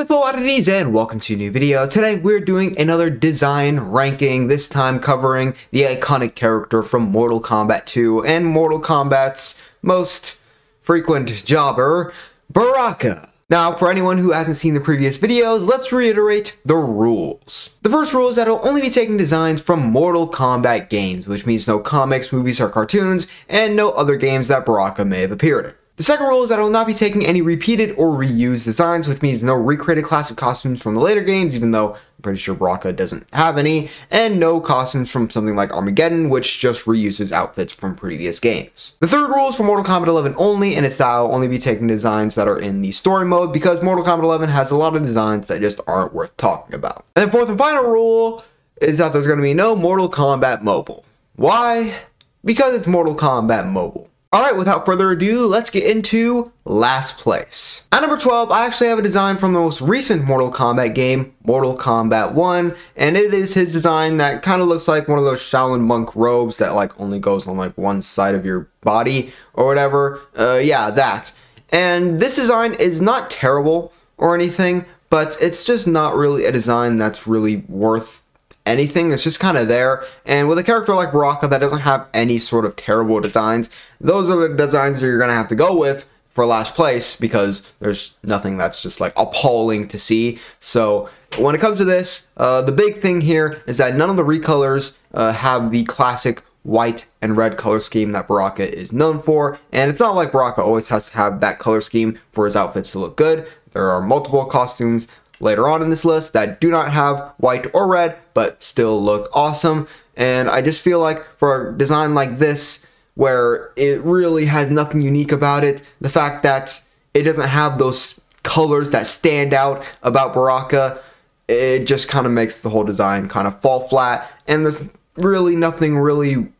my fellow oddities and welcome to a new video. Today we're doing another design ranking, this time covering the iconic character from Mortal Kombat 2 and Mortal Kombat's most frequent jobber, Baraka. Now, for anyone who hasn't seen the previous videos, let's reiterate the rules. The first rule is that I'll only be taking designs from Mortal Kombat games, which means no comics, movies, or cartoons, and no other games that Baraka may have appeared in. The second rule is that I will not be taking any repeated or reused designs, which means no recreated classic costumes from the later games, even though I'm pretty sure Baraka doesn't have any, and no costumes from something like Armageddon, which just reuses outfits from previous games. The third rule is for Mortal Kombat 11 only, and it's I'll only be taking designs that are in the story mode, because Mortal Kombat 11 has a lot of designs that just aren't worth talking about. And the fourth and final rule is that there's going to be no Mortal Kombat Mobile. Why? Because it's Mortal Kombat Mobile. Alright, without further ado, let's get into last place. At number 12, I actually have a design from the most recent Mortal Kombat game, Mortal Kombat 1, and it is his design that kind of looks like one of those Shaolin monk robes that like only goes on like one side of your body or whatever. Uh, yeah, that. And this design is not terrible or anything, but it's just not really a design that's really worth anything. It's just kind of there. And with a character like Baraka that doesn't have any sort of terrible designs, those are the designs that you're going to have to go with for last place because there's nothing that's just like appalling to see. So when it comes to this, uh, the big thing here is that none of the recolors uh, have the classic white and red color scheme that Baraka is known for. And it's not like Baraka always has to have that color scheme for his outfits to look good. There are multiple costumes later on in this list that do not have white or red, but still look awesome. And I just feel like for a design like this, where it really has nothing unique about it, the fact that it doesn't have those colors that stand out about Baraka, it just kind of makes the whole design kind of fall flat. And there's really nothing really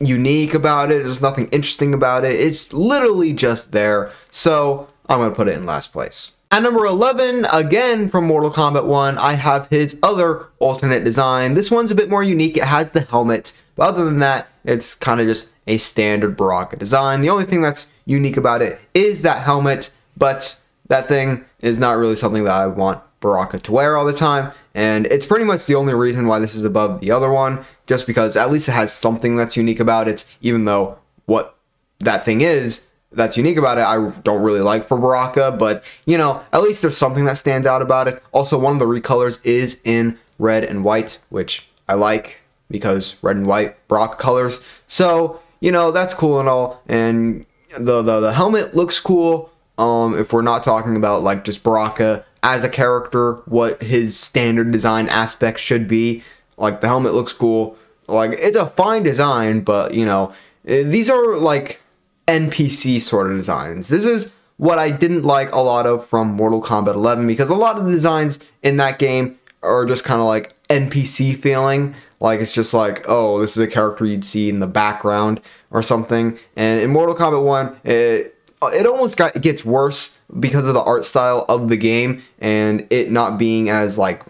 unique about it. There's nothing interesting about it. It's literally just there. So I'm going to put it in last place. At number 11, again from Mortal Kombat 1, I have his other alternate design. This one's a bit more unique. It has the helmet, but other than that, it's kind of just a standard Baraka design. The only thing that's unique about it is that helmet, but that thing is not really something that I want Baraka to wear all the time. And it's pretty much the only reason why this is above the other one, just because at least it has something that's unique about it, even though what that thing is that's unique about it. I don't really like for Baraka, but you know, at least there's something that stands out about it. Also, one of the recolors is in red and white, which I like because red and white Baraka colors. So, you know, that's cool and all. And the the, the helmet looks cool. Um, if we're not talking about like just Baraka as a character, what his standard design aspects should be. Like the helmet looks cool. Like it's a fine design, but you know, eh, these are like NPC sort of designs. This is what I didn't like a lot of from Mortal Kombat 11 because a lot of the designs in that game are just kind of like NPC feeling. Like it's just like, oh, this is a character you'd see in the background or something. And in Mortal Kombat 1, it it almost got, it gets worse because of the art style of the game and it not being as like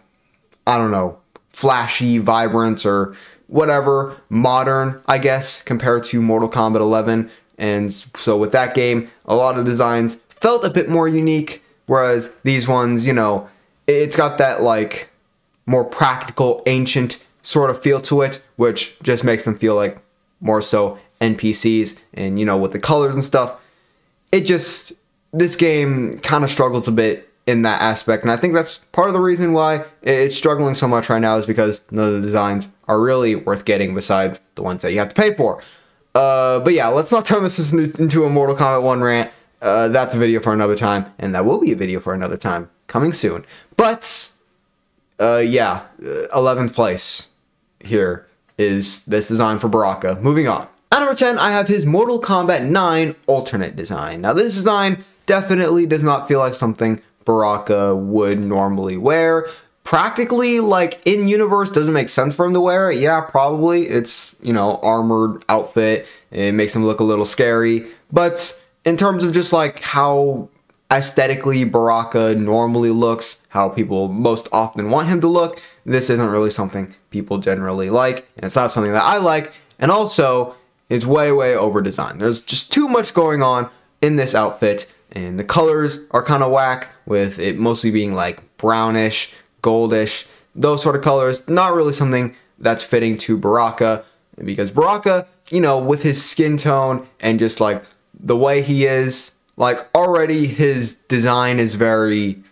I don't know, flashy, vibrant or whatever, modern, I guess, compared to Mortal Kombat 11. And so with that game, a lot of designs felt a bit more unique, whereas these ones, you know, it's got that like more practical, ancient sort of feel to it, which just makes them feel like more so NPCs. And you know, with the colors and stuff, it just this game kind of struggles a bit in that aspect. And I think that's part of the reason why it's struggling so much right now is because none of the designs are really worth getting besides the ones that you have to pay for. Uh, but yeah, let's not turn this into a Mortal Kombat 1 rant. Uh, that's a video for another time, and that will be a video for another time coming soon. But, uh, yeah, 11th uh, place here is this design for Baraka. Moving on. At number 10, I have his Mortal Kombat 9 alternate design. Now, this design definitely does not feel like something Baraka would normally wear, practically like in universe doesn't make sense for him to wear it. Yeah probably. It's you know armored outfit. It makes him look a little scary. But in terms of just like how aesthetically baraka normally looks how people most often want him to look this isn't really something people generally like. And it's not something that i like. And also it's way way over designed there's just too much going on in this outfit. And the colors are kind of whack with it mostly being like brownish, goldish, those sort of colors. Not really something that's fitting to Baraka because Baraka, you know, with his skin tone and just like the way he is, like already his design is very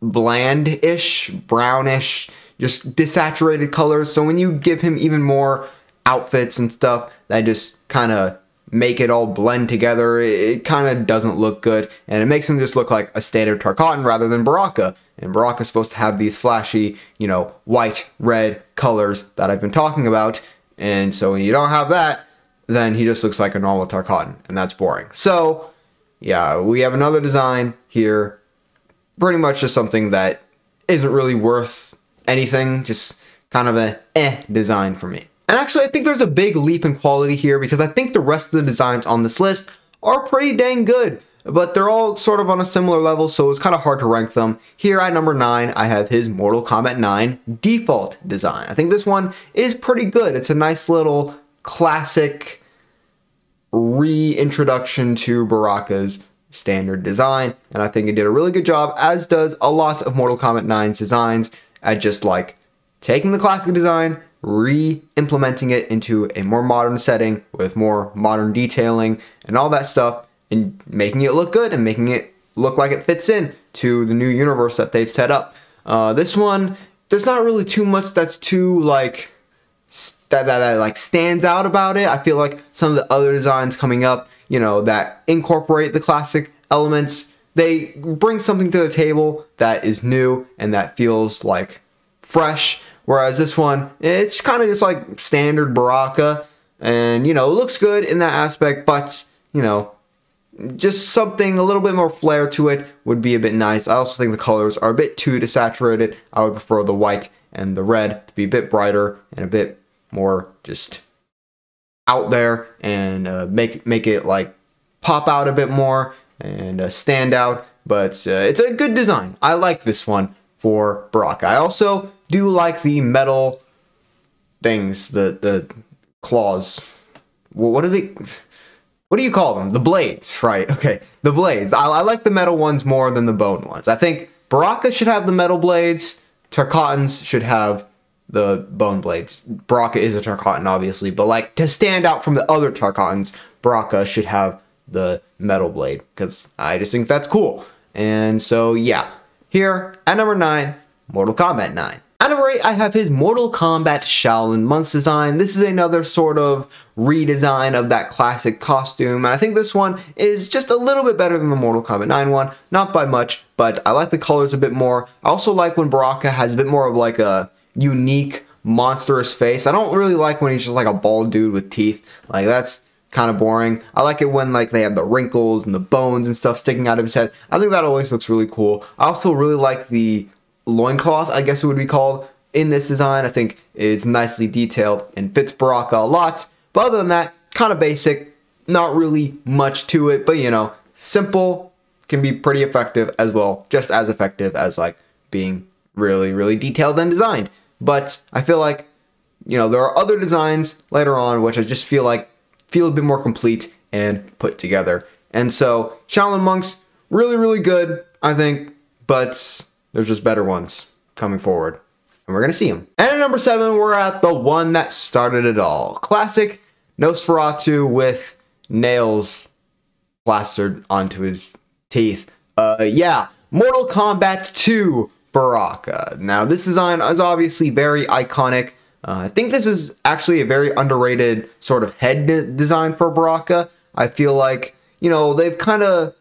bland-ish, brownish, just desaturated colors. So when you give him even more outfits and stuff that just kind of make it all blend together, it, kind of doesn't look good. And it makes him just look like a standard Tarkatan rather than Baraka. And Baraka's supposed to have these flashy, you know, white, red colors that I've been talking about. And so when you don't have that, then he just looks like a normal Tarkatan, and that's boring. So, yeah, we have another design here. Pretty much just something that isn't really worth anything, just kind of a eh design for me. And actually, I think there's a big leap in quality here because I think the rest of the designs on this list are pretty dang good, but they're all sort of on a similar level, so it's kind of hard to rank them. Here at number 9, I have his Mortal Kombat 9 default design. I think this one is pretty good. It's a nice little classic reintroduction to Baraka's standard design, and I think it did a really good job, as does a lot of Mortal Kombat 9's designs, at just like taking the classic design, re-implementing it into a more modern setting with more modern detailing and all that stuff, and making it look good and making it look like it fits in to the new universe that they've set up. Uh, this one, there's not really too much that's too like that, that, that like stands out about it. I feel like some of the other designs coming up, you know, that incorporate the classic elements, they bring something to the table that is new and that feels like fresh. Whereas this one, it's kind of just like standard Baraka, and you know, it looks good in that aspect, but you know, just something a little bit more flair to it would be a bit nice. I also think the colors are a bit too desaturated. I would prefer the white and the red to be a bit brighter and a bit more just out there and uh, make make it like pop out a bit more and uh, stand out. But uh, it's a good design. I like this one for Baraka. I also do like the metal things, the the claws. What are they? What do you call them? The blades, right? Okay, the blades. I, I like the metal ones more than the bone ones. I think Baraka should have the metal blades. Tarkatans should have the bone blades. Baraka is a Tarkatan, obviously, but like to stand out from the other Tarkatans, Baraka should have the metal blade because I just think that's cool. And so, yeah, here at number 9, Mortal Kombat 9. At number 8, I have his Mortal Kombat Shaolin Monks design. This is another sort of redesign of that classic costume, and I think this one is just a little bit better than the Mortal Kombat 9 one. Not by much, but I like the colors a bit more. I also like when Baraka has a bit more of like a unique, monstrous face. I don't really like when he's just like a bald dude with teeth. Like that's kind of boring. I like it when like they have the wrinkles and the bones and stuff sticking out of his head. I think that always looks really cool. I also really like the loincloth, I guess it would be called, in this design. I think it's nicely detailed and fits Baraka a lot. But other than that, kind of basic, not really much to it, but you know, simple can be pretty effective as well, just as effective as like being really, really detailed and designed. But I feel like, you know, there are other designs later on which I just feel like feel a bit more complete and put together. And so Shaolin Monks, really, really good, I think, but there's just better ones coming forward. And we're gonna see them. And at number seven, we're at the one that started it all. Classic Nosferatu with nails plastered onto his teeth. Uh, yeah, Mortal Kombat 2 Baraka. Now, this design is obviously very iconic. Uh, I think this is actually a very underrated sort of head de design for Baraka. I feel like, you know, they've kind of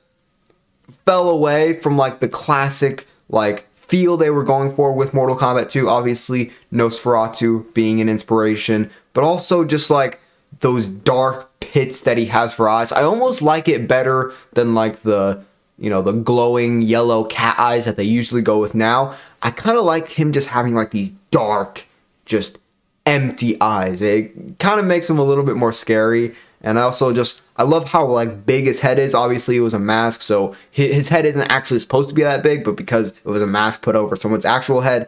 fell away from like the classic like feel they were going for with Mortal Kombat 2. Obviously, Nosferatu being an inspiration, but also just like those dark pits that he has for eyes. I almost like it better than like the you know, the glowing yellow cat eyes that they usually go with now. I kind of like him just having like these dark, just empty eyes. It kind of makes him a little bit more scary. And I also just, I love how like big his head is. Obviously it was a mask, so his head isn't actually supposed to be that big, but because it was a mask put over someone's actual head,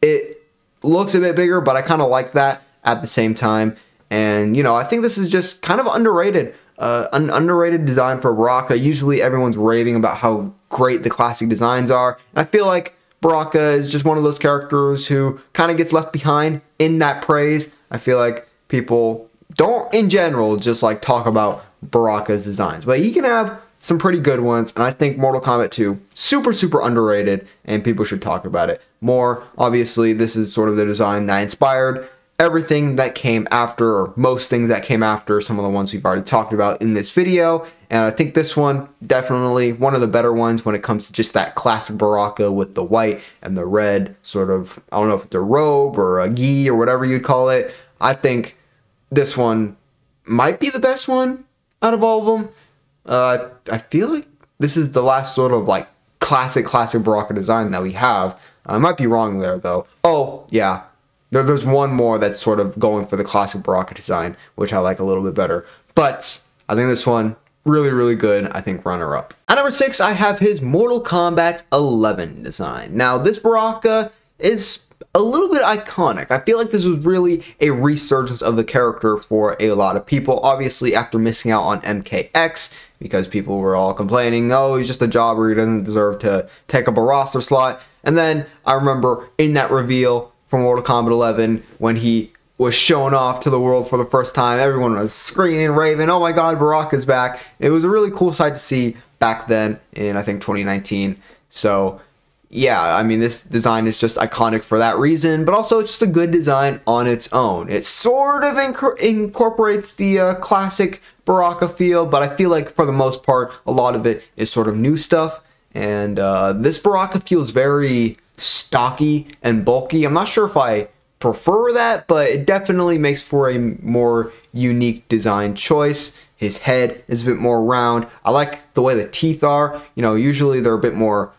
it looks a bit bigger, but I kind of like that at the same time. And, you know, I think this is just kind of underrated uh, an underrated design for Baraka. Usually everyone's raving about how great the classic designs are. And I feel like Baraka is just one of those characters who kind of gets left behind in that praise. I feel like people don't, in general, just like talk about Baraka's designs. But he can have some pretty good ones, and I think Mortal Kombat 2, super, super underrated, and people should talk about it more. Obviously, this is sort of the design that inspired everything that came after, or most things that came after, some of the ones we've already talked about in this video. And I think this one, definitely one of the better ones when it comes to just that classic Baraka with the white and the red sort of, I don't know if it's a robe or a gi or whatever you'd call it. I think this one might be the best one out of all of them. Uh, I feel like this is the last sort of like classic, classic Baraka design that we have. I might be wrong there though. Oh, yeah. There, there's one more that's sort of going for the classic Baraka design, which I like a little bit better. But I think this one, really, really good. I think runner up. At number six, I have his Mortal Kombat 11 design. Now, this Baraka is a little bit iconic. I feel like this was really a resurgence of the character for a lot of people. Obviously, after missing out on MKX, because people were all complaining, oh, he's just a jobber, he doesn't deserve to take up a roster slot. And then I remember in that reveal from Mortal Kombat 11 when he was shown off to the world for the first time, everyone was screaming, raving, oh my god, Baraka's back. It was a really cool sight to see back then in, I think, 2019. So yeah, I mean, this design is just iconic for that reason, but also it's just a good design on its own. It sort of inc incorporates the uh, classic Baraka feel, but I feel like for the most part, a lot of it is sort of new stuff. And uh, this Baraka feels very stocky and bulky. I'm not sure if I prefer that, but it definitely makes for a more unique design choice. His head is a bit more round. I like the way the teeth are. You know, usually they're a bit more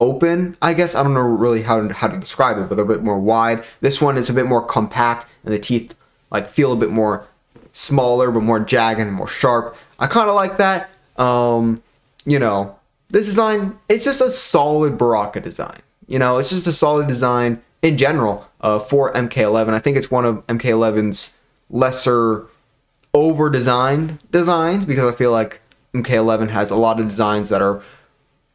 open, I guess. I don't know really how to, how to describe it, but they're a bit more wide. This one is a bit more compact, and the teeth like feel a bit more smaller, but more jagged and more sharp. I kind of like that. Um, you know, this design, it's just a solid Baraka design. You know, it's just a solid design in general uh, for MK11. I think it's one of MK11's lesser over-designed designs because I feel like MK11 has a lot of designs that are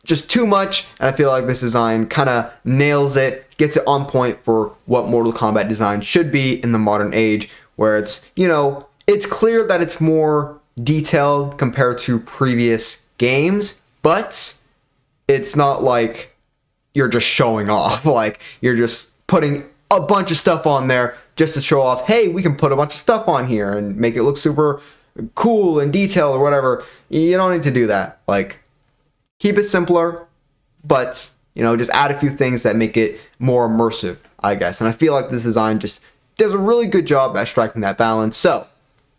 just too much, and I feel like this design kind of nails it, gets it on point for what Mortal Kombat design should be in the modern age, where it's, you know, it's clear that it's more detailed compared to previous games, but it's not like you're just showing off. Like, you're just putting a bunch of stuff on there just to show off, hey, we can put a bunch of stuff on here and make it look super cool and detailed or whatever. You don't need to do that. Like, keep it simpler, but you know, just add a few things that make it more immersive, I guess. And I feel like this design just does a really good job at striking that balance. So,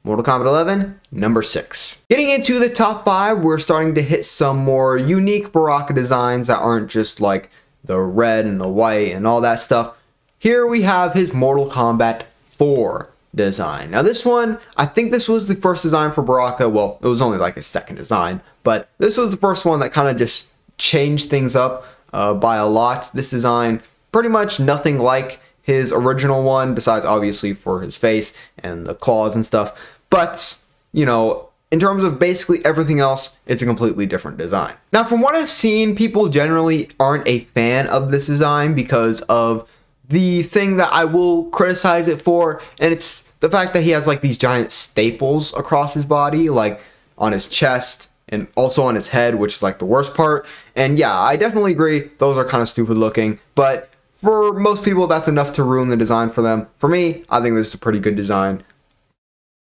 Mortal Kombat 11, number 6. Getting into the top 5, we're starting to hit some more unique Baraka designs that aren't just like the red and the white and all that stuff. Here we have his Mortal Kombat 4 design. Now this one, I think this was the first design for Baraka. Well, it was only like a second design, but this was the first one that kind of just changed things up uh, by a lot. This design, pretty much nothing like his original one, besides obviously for his face and the claws and stuff. But, you know, in terms of basically everything else, it's a completely different design. Now, from what I've seen, people generally aren't a fan of this design because of the thing that I will criticize it for, and it's the fact that he has like these giant staples across his body, like on his chest and also on his head, which is like the worst part. And yeah, I definitely agree, those are kind of stupid looking, but for most people, that's enough to ruin the design for them. For me, I think this is a pretty good design.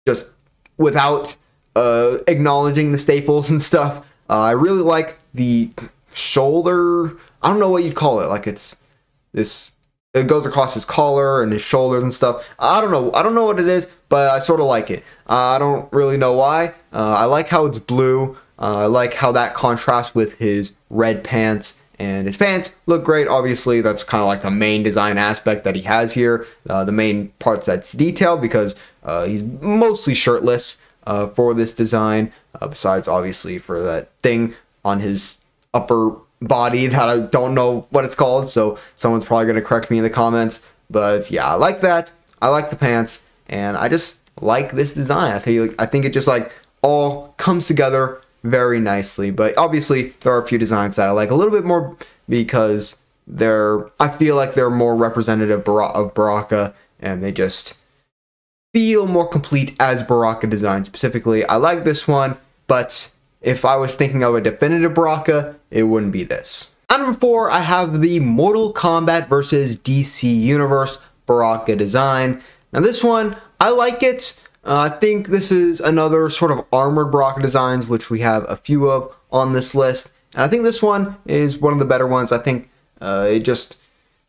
Just without uh, acknowledging the staples and stuff. Uh, I really like the shoulder. I don't know what you'd call it. Like it's this it goes across his collar and his shoulders and stuff. I don't know. I don't know what it is, but I sort of like it. Uh, I don't really know why. Uh, I like how it's blue. Uh, I like how that contrasts with his red pants. And his pants look great. Obviously, that's kind of like the main design aspect that he has here. Uh, the main parts that's detailed because uh, he's mostly shirtless uh, for this design. besides, obviously, for that thing on his upper body that I don't know what it's called, so someone's probably going to correct me in the comments. But yeah, I like that. I like the pants, and I just like this design. I think I think it just like all comes together very nicely. But obviously, there are a few designs that I like a little bit more because they're I feel like they're more representative of Baraka and they just feel more complete as Baraka design specifically. I like this one, but if I was thinking of a definitive Baraka, it wouldn't be this. At number four, I have the Mortal Kombat versus DC Universe Baraka design. Now this one, I like it. Uh, I think this is another sort of armored Baraka designs, which we have a few of on this list. And I think this one is one of the better ones. I think uh, it just,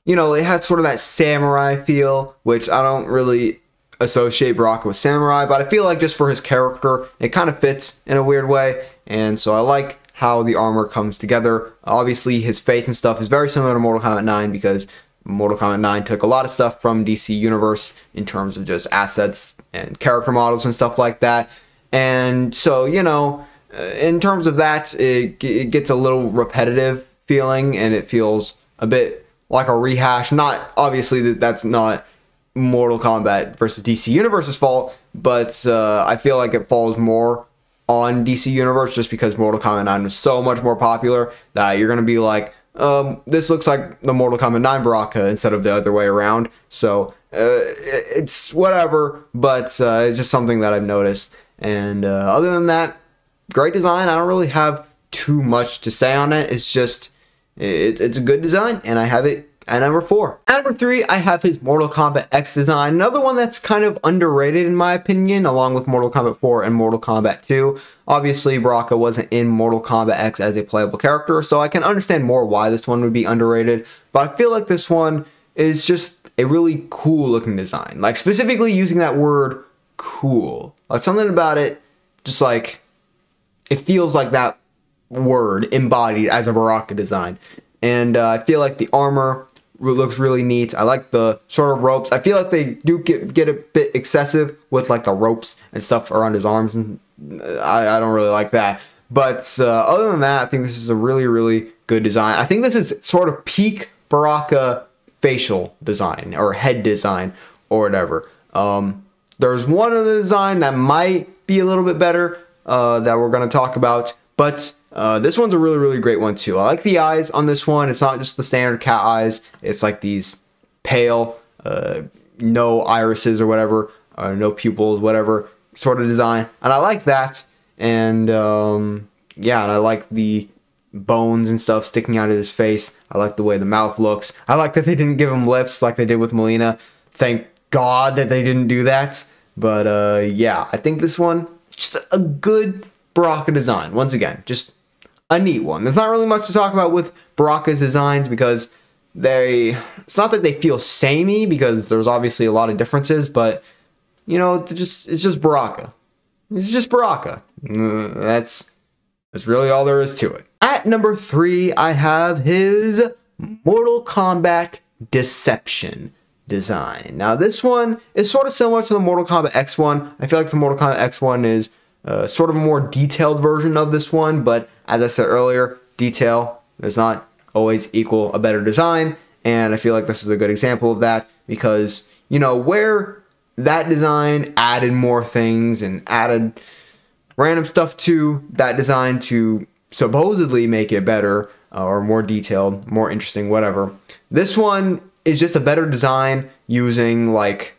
you know, it has sort of that samurai feel, which I don't really associate Baraka with samurai, but I feel like just for his character, it kind of fits in a weird way. And so I like how the armor comes together. Obviously, his face and stuff is very similar to Mortal Kombat 9 because Mortal Kombat 9 took a lot of stuff from DC Universe in terms of just assets and character models and stuff like that. And so, you know, uh, in terms of that, it, it gets a little repetitive feeling and it feels a bit like a rehash. Not obviously that's not Mortal Kombat versus DC Universe's fault, but uh, I feel like it falls more on DC Universe just because Mortal Kombat 9 was so much more popular that you're gonna be like, um, this looks like the Mortal Kombat 9 Baraka instead of the other way around. So uh, it's whatever, but uh, it's just something that I've noticed. And uh, other than that, great design. I don't really have too much to say on it. It's just it, it's a good design, and I have it at number four. At number three, I have his Mortal Kombat X design. Another one that's kind of underrated in my opinion, along with Mortal Kombat 4 and Mortal Kombat 2. Obviously, Baraka wasn't in Mortal Kombat X as a playable character, so I can understand more why this one would be underrated. But I feel like this one is just a really cool looking design. Like specifically using that word cool. Like something about it just like it feels like that word embodied as a Baraka design. And uh, I feel like the armor looks really neat. I like the sort of ropes. I feel like they do get, get a bit excessive with like the ropes and stuff around his arms, and uh, I, I don't really like that. But uh, other than that, I think this is a really, really good design. I think this is sort of peak Baraka facial design or head design or whatever. Um, there's one other design that might be a little bit better uh, that we're going to talk about, but uh, this one's a really, really great one too. I like the eyes on this one. It's not just the standard cat eyes. It's like these pale, uh, no irises or whatever, or no pupils, whatever sort of design. And I like that. And um, yeah, and I like the bones and stuff sticking out of his face. I like the way the mouth looks. I like that they didn't give him lips like they did with Mileena. Thank God that they didn't do that. But uh, yeah, I think this one just a good Baraka design. Once again, just a neat one. There's not really much to talk about with Baraka's designs because they it's not that they feel samey because there's obviously a lot of differences, but you know, it's just it's just Baraka. It's just Baraka. Uh, that's that's really all there is to it. At number three, I have his Mortal Kombat Deception design. Now, this one is sort of similar to the Mortal Kombat X one. I feel like the Mortal Kombat X one is uh, sort of a more detailed version of this one, but as I said earlier, detail does not always equal a better design, and I feel like this is a good example of that because, you know, where that design added more things and added random stuff to that design to supposedly make it better uh, or more detailed, more interesting, whatever. This one is just a better design using like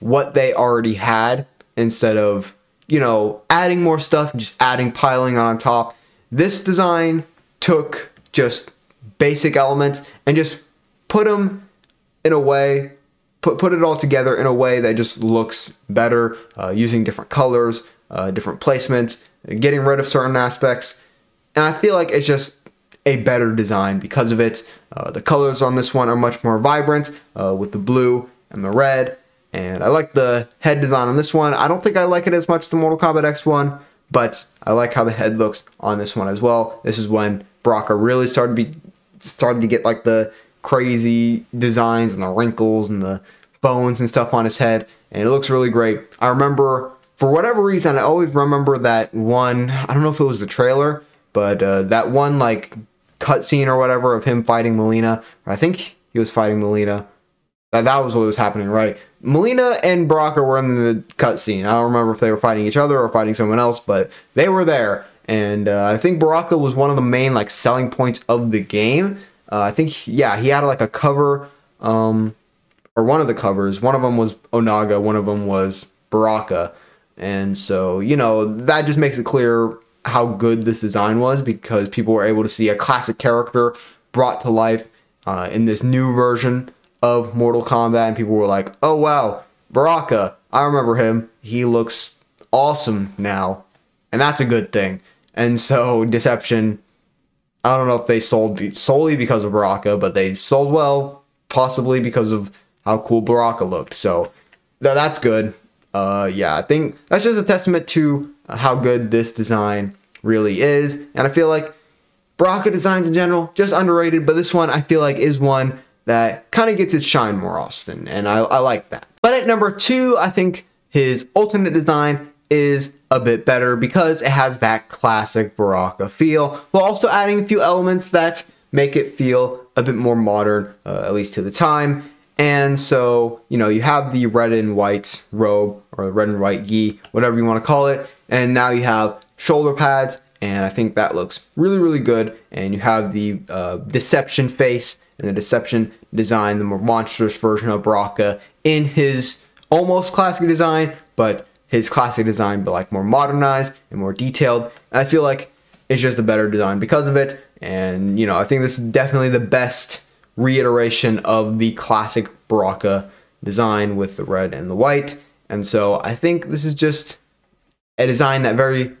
what they already had instead of you know, adding more stuff, just adding piling on top. This design took just basic elements and just put them in a way, put, put it all together in a way that just looks better uh, using different colors, uh, different placements, getting rid of certain aspects. And I feel like it's just a better design because of it. Uh, the colors on this one are much more vibrant uh, with the blue and the red and I like the head design on this one. I don't think I like it as much as the Mortal Kombat X one, but I like how the head looks on this one as well. This is when Baraka really started to be started to get like the crazy designs and the wrinkles and the bones and stuff on his head, and it looks really great. I remember for whatever reason, I always remember that one. I don't know if it was the trailer, but uh, that one like cutscene or whatever of him fighting Mileena. I think he was fighting Mileena that, that was what was happening, right? Mileena and Baraka were in the cutscene. I don't remember if they were fighting each other or fighting someone else, but they were there. And uh, I think Baraka was one of the main like selling points of the game. Uh, I think yeah, he had like a cover, um, or one of the covers. One of them was Onaga, one of them was Baraka, and so you know that just makes it clear how good this design was because people were able to see a classic character brought to life uh, in this new version of Mortal Kombat, and people were like, "Oh wow, Baraka! I remember him. He looks awesome now," and that's a good thing. And so Deception, I don't know if they sold solely because of Baraka, but they sold well, possibly because of how cool Baraka looked. So th- that's good. Uh, yeah, I think that's just a testament to how good this design really is, and I feel like Baraka designs in general just underrated, but this one I feel like is one that kind of gets its shine more often, and I, I like that. But at number two, I think his alternate design is a bit better because it has that classic Baraka feel, while also adding a few elements that make it feel a bit more modern, uh, at least to the time. And so, you know, you have the red and white robe, or red and white gi, whatever you want to call it, and now you have shoulder pads, and I think that looks really, really good. And you have the uh, deception face and the deception design, the more monstrous version of Baraka in his almost classic design, but his classic design, but like more modernized and more detailed. And I feel like it's just a better design because of it. And you know, I think this is definitely the best reiteration of the classic Baraka design with the red and the white. And so I think this is just a design that very,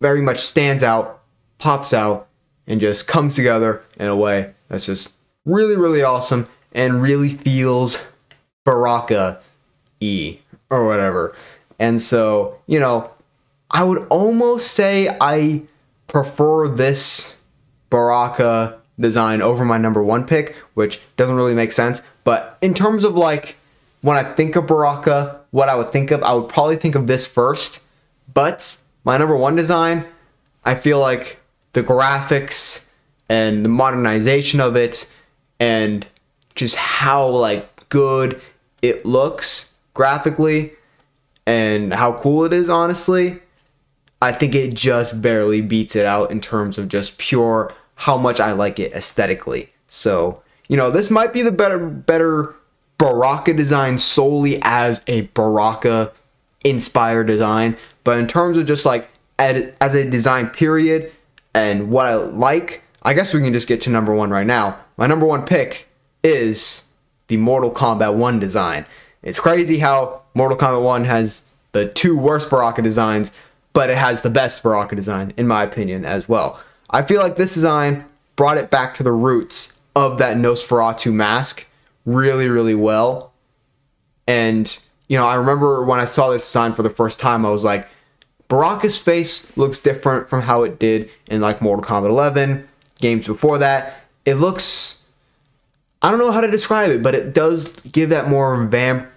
very much stands out, pops out, and just comes together in a way that's just really, really awesome and really feels Baraka E or whatever. And so, you know, I would almost say I prefer this Baraka design over my number one pick, which doesn't really make sense. But in terms of like when I think of Baraka, what I would think of, I would probably think of this first. But my number one design, I feel like the graphics and the modernization of it and just how like good it looks graphically and how cool it is honestly i think it just barely beats it out in terms of just pure how much i like it aesthetically. So you know this might be the better better baraka design solely as a baraka inspired design but in terms of just like as a design period and what i like i guess we can just get to number one right now my number one pick is the mortal kombat 1 design it's crazy how Mortal Kombat 1 has the two worst Baraka designs, but it has the best Baraka design, in my opinion, as well. I feel like this design brought it back to the roots of that Nosferatu mask really, really well. And, you know, I remember when I saw this design for the first time, I was like, Baraka's face looks different from how it did in like Mortal Kombat 11, games before that. It looks I don't know how to describe it, but it does give that more vamp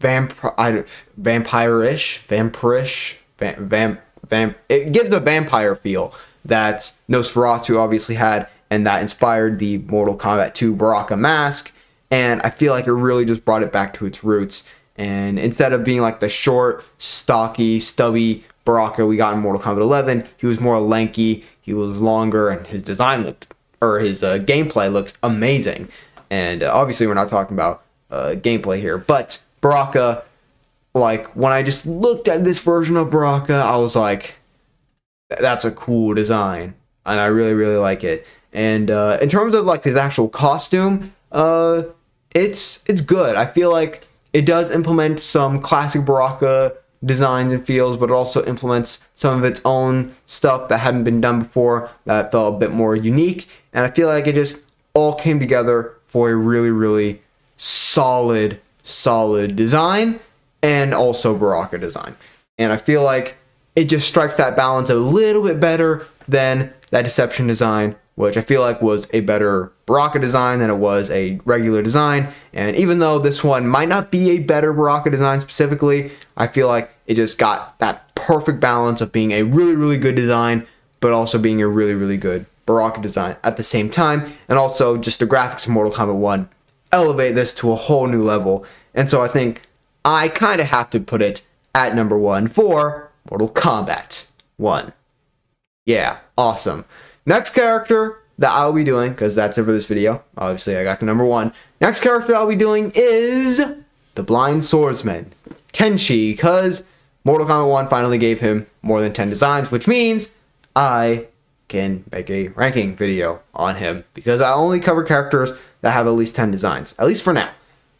vampire, vampire-ish, vampirish, vamp, vamp, vamp. It gives a vampire feel that Nosferatu obviously had, and that inspired the Mortal Kombat 2 Baraka mask. And I feel like it really just brought it back to its roots. And instead of being like the short, stocky, stubby Baraka we got in Mortal Kombat 11, he was more lanky, he was longer, and his design looked, or his uh, gameplay looked amazing. And uh, obviously, we're not talking about uh, gameplay here, but Baraka, like when I just looked at this version of Baraka, I was like, that's a cool design, and I really really like it. And uh, in terms of like his actual costume, uh, it's it's good. I feel like it does implement some classic Baraka designs and feels, but it also implements some of its own stuff that hadn't been done before that felt a bit more unique. And I feel like it just all came together for a really, really solid solid design and also Baraka design. And I feel like it just strikes that balance a little bit better than that Deception design, which I feel like was a better Baraka design than it was a regular design. And even though this one might not be a better Baraka design specifically, I feel like it just got that perfect balance of being a really, really good design, but also being a really, really good Baraka design at the same time. And also just the graphics of Mortal Kombat 1 elevate this to a whole new level. And so I think I kind of have to put it at number one for Mortal Kombat 1. Yeah, awesome. Next character that I'll be doing, because that's it for this video. Obviously, I got the number one. Next character I'll be doing is the Blind Swordsman, Kenshi, because Mortal Kombat 1 finally gave him more than 10 designs, which means I can make a ranking video on him because I only cover characters that have at least 10 designs, at least for now.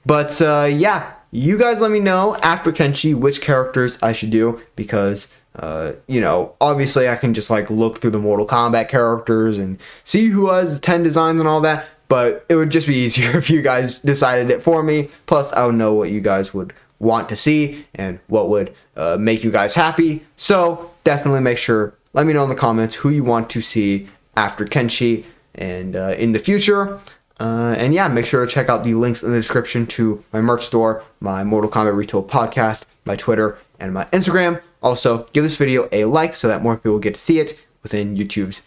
But uh, yeah, you guys let me know after Kenshi which characters I should do because uh, you know, obviously I can just like look through the Mortal Kombat characters and see who has 10 designs and all that, but it would just be easier if you guys decided it for me. Plus, I would know what you guys would want to see and what would uh, make you guys happy. So definitely make sure, let me know in the comments who you want to see after Kenshi and uh, in the future. Uh, and yeah, make sure to check out the links in the description to my merch store, my Mortal Kombat Retold podcast, my Twitter, and my Instagram. Also, give this video a like so that more people get to see it within YouTube's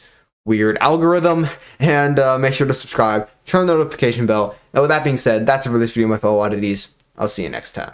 weird algorithm. And uh, make sure to subscribe, turn the notification bell. And with that being said, that's it for this video, my fellow oddities. I'll see you next time.